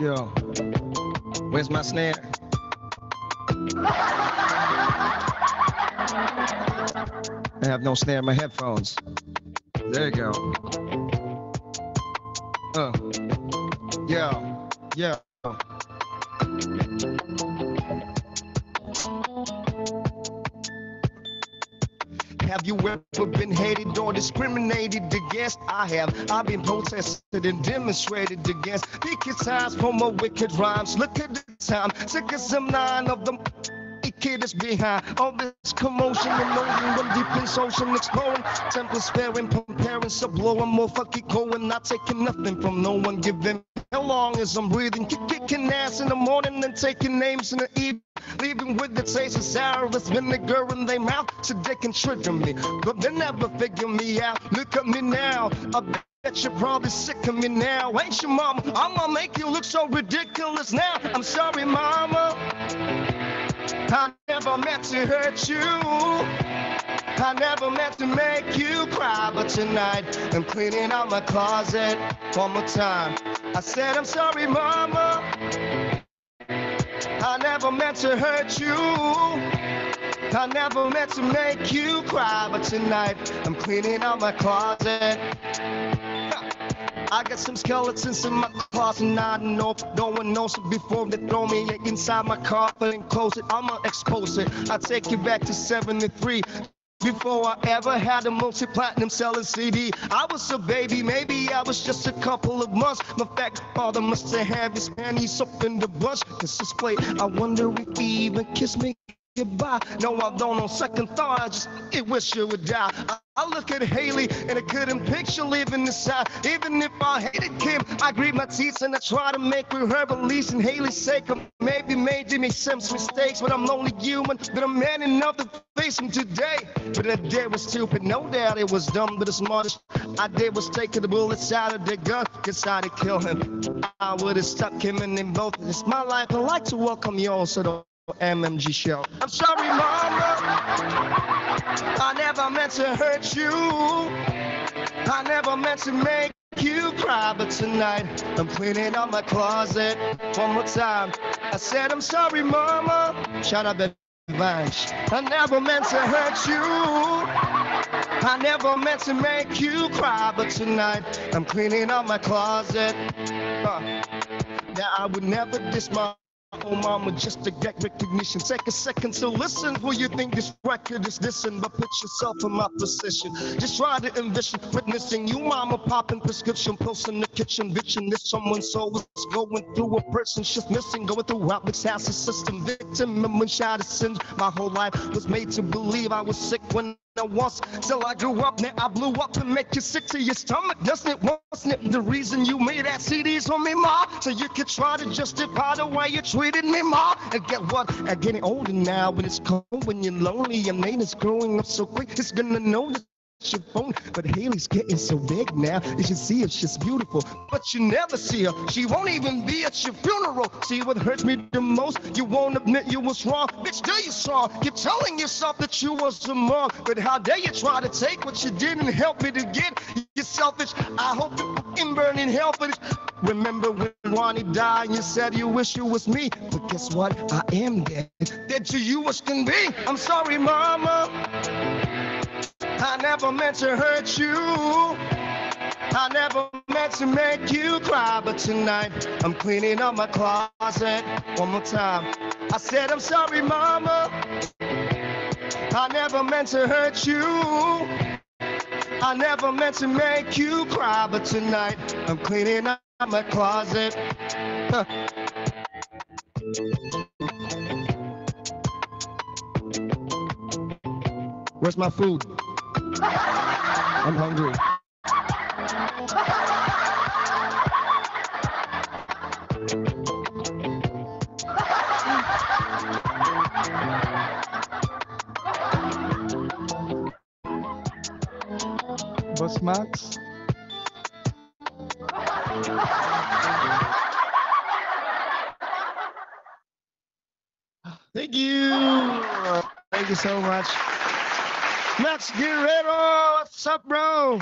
Yo, where's my snare? I have no snare in my headphones. There you go. Uh, yeah, yeah. Have you ever been hated or discriminated against? I have. I've been protested and demonstrated against. Wicked times for my wicked rhymes. Look at the time. Sick as some nine of them kid is behind all this commotion and when deep in social exploring. Temper sparing, comparing, so blowing more fucking going, not taking nothing from no one, giving how long as I'm breathing, kick, kicking ass in the morning and taking names in the evening. Leaving with the taste of sour as vinegar in their mouth so they can trigger me. But they never figure me out. Look at me now. I bet you're probably sick of me now. Ain't you, mama? I'ma make you look so ridiculous now. I'm sorry, mama. I never meant to hurt you. I never meant to make you cry, but tonight I'm cleaning out my closet one more time. I said, I'm sorry, mama. I never meant to hurt you. I never meant to make you cry, but tonight I'm cleaning out my closet. I got some skeletons in my closet, and I don't know no one knows it before they throw me inside my coffin and close it. I'ma expose it. I take you back to 73. Before I ever had a multi-platinum selling CD, I was a baby, maybe I was just a couple of months. My fat father must have had his panties up in the bunch. Cause this play, I wonder if he even kissed me goodbye. No, I don't on second thought. I just I wish you would die. I, I look at Hailie and I couldn't picture living inside. Even if I hated Kim, I grit my teeth and I try to make with her beliefs in Hailie's sake. I maybe made Jimmy some mistakes, but I'm only human. But I'm man enough to face him today. But that day was stupid, no doubt it was dumb. But the smartest I did was take the bullets out of the gun, decided to kill him. I would have stuck him in them both. It's my life. I'd like to welcome you all to the MMG show. I'm sorry, mama. I never meant to hurt you. I never meant to make you cry, but tonight I'm cleaning out my closet one more time. I said, I'm sorry, mama. Shout out, baby. I never meant to hurt you. I never meant to make you cry, but tonight I'm cleaning out my closet. Uh, now I would never diss my Oh, mama, just to get recognition. Take a second to listen. Who you think this record is dissing? But put yourself in my position. Just try to envision witnessing you, mama, popping prescription pills in the kitchen, bitching this someone's soul is going through a person just missing, going through Robert's house system. Victim of Munchausen's syndrome. My whole life was made to believe I was sick when Was till I grew up. Now I blew up to make you sick to your stomach, doesn't it? It the reason you made that CDs for me, ma? So you could try to justify the way you treated me, ma. And get what? I'm getting older now, when it's cold, when you're lonely, your name is growing up so quick. It's gonna know that your phone. But Hailie's getting so big now. You should see if she's beautiful. But you never see her. She won't even be at your funeral. See what hurts me the most? You won't admit you was wrong. Bitch, do you strong? Keep telling yourself that you was wrong. But how dare you try to take what you didn't help me to get? You're selfish. I hope you fucking burn in hell for this. Remember when Ronnie died and you said you wish you was me? But guess what? I am dead. Dead to you as can be. I'm sorry, mama. I never meant to hurt you. I never meant to make you cry, but tonight I'm cleaning up my closet one more time. I said, I'm sorry, mama. I never meant to hurt you. I never meant to make you cry, but tonight I'm cleaning up my closet. Huh. Where's my food? I'm hungry. Boss Max? Thank you. Thank you so much. Max Guerrero, what's up, bro?